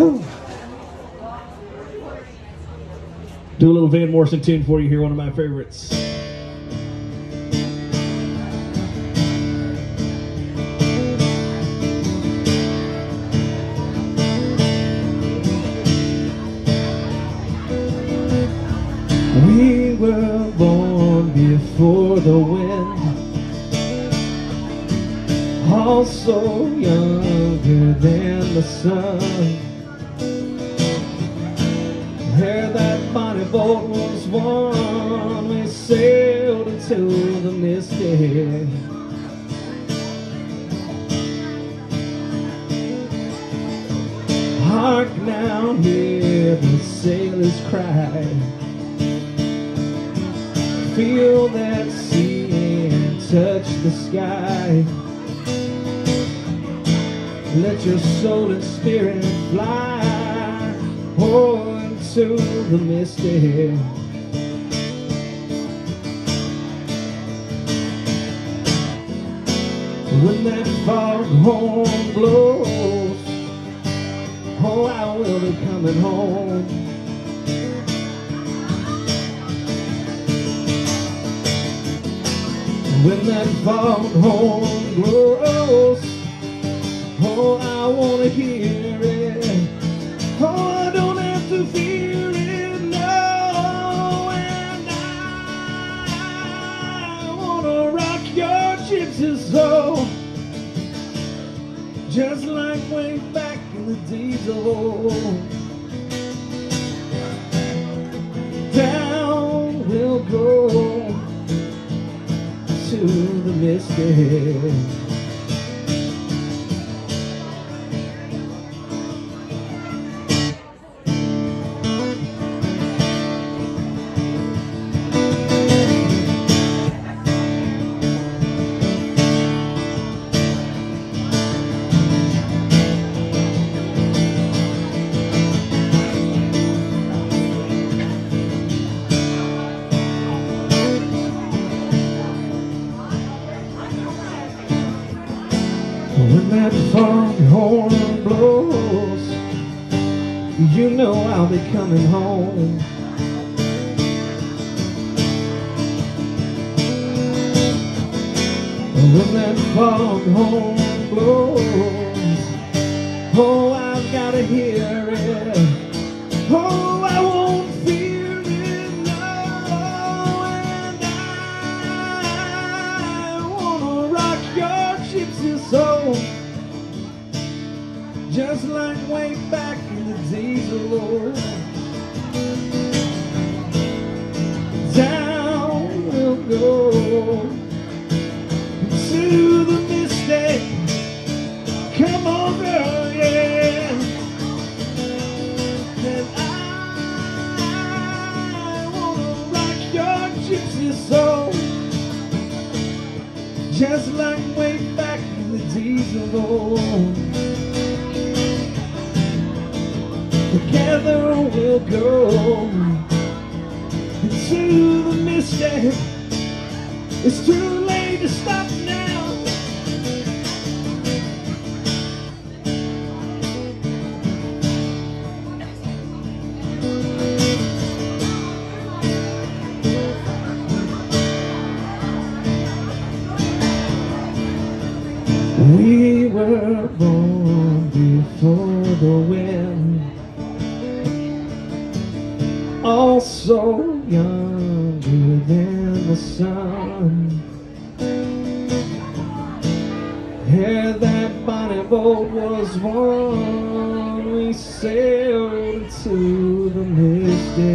Do a little Van Morrison tune for you here, one of my favorites. We were born before the wind, also younger than the sun. Ere that bonny boat was won, we sailed into the misty. Hark now, hear the sailors cry. Feel that sea and touch the sky. Let your soul and spirit fly oh, into the misty. When that foghorn blows, oh, I will be coming home. When that foghorn blows, oh, I wanna hear it. Oh, just like way back in the days of old. Down we'll go to the misty. When that foghorn blows, you know I'll be coming home. When that foghorn blows, oh, I've gotta hear it. Oh, just like way back in the days of old. Down we'll go to the misty. Come on, girl, yeah. And I wanna rock your gypsy soul, just like way back in the days of old. Together we'll go into the misty. It's too late to stop now. We were born before the wind, also younger than the sun. Ere that bonny boat was won, we sailed to the misty.